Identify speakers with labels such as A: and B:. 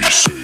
A: peace.